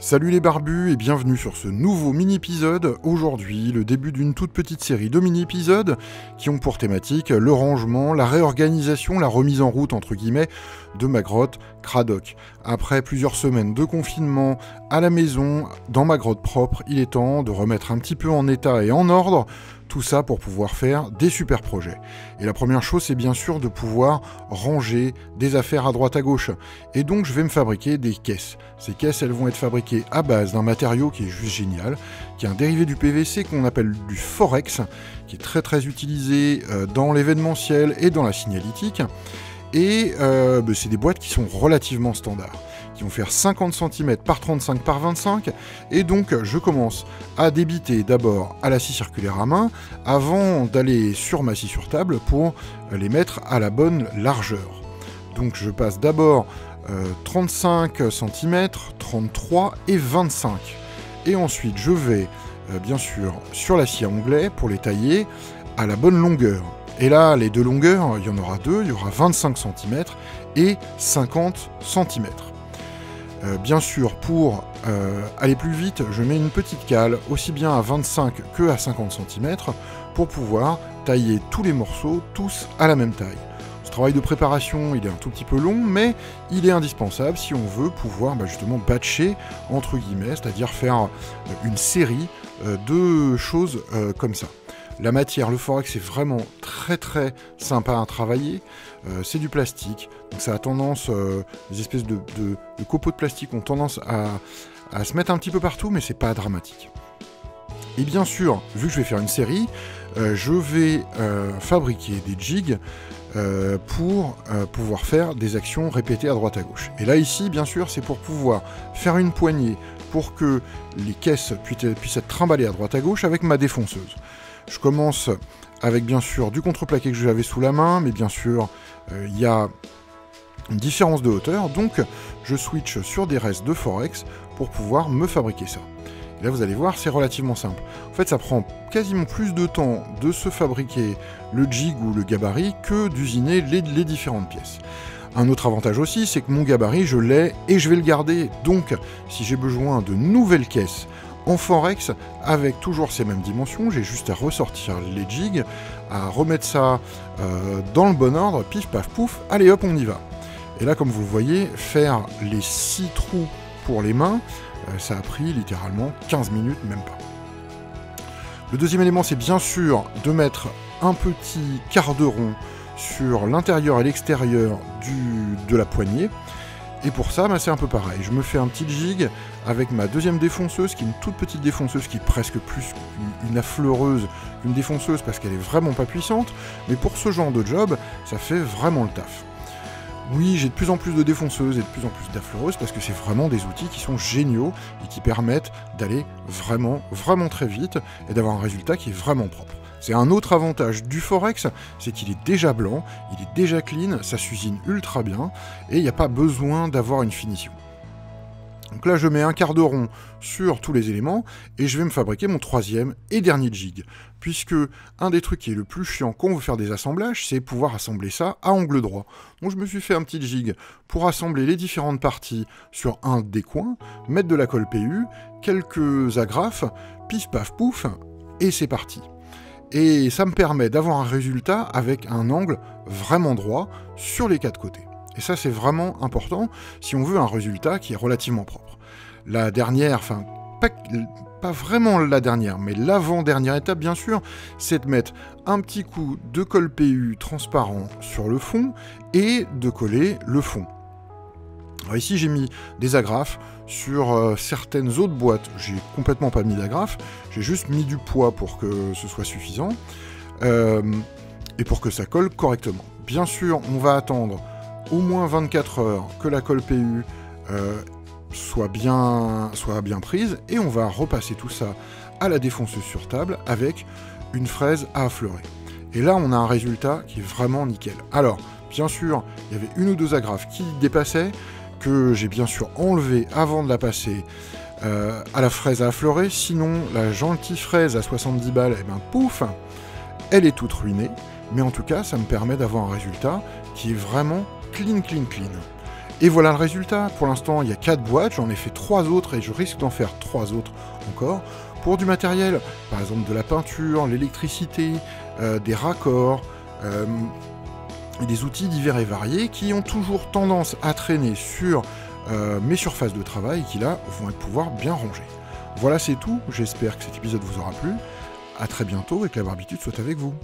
Salut les barbus et bienvenue sur ce nouveau mini-épisode. Aujourd'hui, le début d'une toute petite série de mini-épisodes qui ont pour thématique le rangement, la réorganisation, la remise en route entre guillemets de ma grotte Cradoc. Après plusieurs semaines de confinement à la maison, dans ma grotte propre, il est temps de remettre un petit peu en état et en ordre tout ça pour pouvoir faire des super projets. Et la première chose, c'est bien sûr de pouvoir ranger des affaires à droite à gauche. Et donc, je vais me fabriquer des caisses. Ces caisses, elles vont être fabriquées à base d'un matériau qui est juste génial, qui est un dérivé du PVC qu'on appelle du Forex, qui est très très utilisé euh, dans l'événementiel et dans la signalétique. Et euh, bah, c'est des boîtes qui sont relativement standards qui vont faire 50 cm par 35 par 25. Et donc je commence à débiter d'abord à la scie circulaire à main avant d'aller sur ma scie sur table pour les mettre à la bonne largeur. Donc je passe d'abord 35 cm, 33 et 25. Et ensuite je vais euh, bien sûr sur la scie à onglet pour les tailler à la bonne longueur. Et là, les deux longueurs, il y en aura deux, il y aura 25 cm et 50 cm. Euh, bien sûr, pour euh, aller plus vite, je mets une petite cale, aussi bien à 25 que à 50 cm, pour pouvoir tailler tous les morceaux, tous à la même taille. Ce travail de préparation, il est un tout petit peu long, mais il est indispensable si on veut pouvoir bah, justement batcher, entre guillemets, c'est-à-dire faire une série euh, de choses comme ça. La matière, le forex, c'est vraiment très très sympa à travailler. Euh, c'est du plastique, donc ça a tendance, euh, les espèces de, copeaux de plastique ont tendance à, se mettre un petit peu partout, mais c'est pas dramatique. Et bien sûr, vu que je vais faire une série, euh, je vais fabriquer des jigs pour pouvoir faire des actions répétées à droite à gauche. Et là ici, bien sûr, c'est pour pouvoir faire une poignée pour que les caisses puissent être trimballées à droite à gauche avec ma défonceuse. Je commence avec bien sûr du contreplaqué que j'avais sous la main, mais bien sûr euh, il y a une différence de hauteur, donc je switch sur des restes de Forex pour pouvoir me fabriquer ça. Et là vous allez voir, c'est relativement simple. En fait, ça prend quasiment plus de temps de se fabriquer le jig ou le gabarit que d'usiner les, les différentes pièces. Un autre avantage aussi, c'est que mon gabarit, je l'ai et je vais le garder. Donc, si j'ai besoin de nouvelles caisses en Forex, avec toujours ces mêmes dimensions, j'ai juste à ressortir les jigs, à remettre ça euh, dans le bon ordre, pif paf pouf, allez hop on y va. Et là comme vous le voyez, faire les 6 trous pour les mains, euh, ça a pris littéralement 15 minutes, même pas. Le deuxième élément c'est bien sûr de mettre un petit quart de rond sur l'intérieur et l'extérieur de la poignée. Et pour ça, bah, c'est un peu pareil. Je me fais un petit jig avec ma deuxième défonceuse, qui est une toute petite défonceuse, qui est presque plus une affleureuse qu'une défonceuse, parce qu'elle est vraiment pas puissante. Mais pour ce genre de job, ça fait vraiment le taf. Oui, j'ai de plus en plus de défonceuses et de plus en plus d'affleureuses, parce que c'est vraiment des outils qui sont géniaux et qui permettent d'aller vraiment, vraiment très vite et d'avoir un résultat qui est vraiment propre. C'est un autre avantage du Forex, c'est qu'il est déjà blanc, il est déjà clean, ça s'usine ultra bien, et il n'y a pas besoin d'avoir une finition. Donc là, je mets un quart de rond sur tous les éléments, et je vais me fabriquer mon troisième et dernier jig. Puisque un des trucs qui est le plus chiant quand on veut faire des assemblages, c'est pouvoir assembler ça à angle droit. Donc je me suis fait un petit jig pour assembler les différentes parties sur un des coins, mettre de la colle PU, quelques agrafes, pif paf pouf, et c'est parti. Et ça me permet d'avoir un résultat avec un angle vraiment droit sur les quatre côtés. Et ça, c'est vraiment important si on veut un résultat qui est relativement propre. La dernière, enfin, pas, vraiment la dernière, mais l'avant-dernière étape, bien sûr, c'est de mettre un petit coup de colle PU transparent sur le fond et de coller le fond. Alors ici, j'ai mis des agrafes sur euh, certaines autres boîtes, j'ai complètement pas mis d'agrafes, j'ai juste mis du poids pour que ce soit suffisant euh, et pour que ça colle correctement. Bien sûr, on va attendre au moins 24 heures que la colle PU euh, soit bien prise et on va repasser tout ça à la défonceuse sur table avec une fraise à affleurer. Et là, on a un résultat qui est vraiment nickel. Alors, bien sûr, il y avait une ou deux agrafes qui dépassaient, que j'ai bien sûr enlevé avant de la passer euh, à la fraise à affleurer. Sinon, la gentille fraise à 70 balles, et eh ben pouf, elle est toute ruinée. Mais en tout cas, ça me permet d'avoir un résultat qui est vraiment clean, clean, clean. Et voilà le résultat. Pour l'instant, il y a 4 boîtes, j'en ai fait 3 autres et je risque d'en faire 3 autres encore. Pour du matériel, par exemple de la peinture, l'électricité, euh, des raccords, euh, des outils divers et variés qui ont toujours tendance à traîner sur euh, mes surfaces de travail qui là vont être pouvoir bien ranger. Voilà c'est tout, j'espère que cet épisode vous aura plu. A très bientôt et que la barbitude soit avec vous.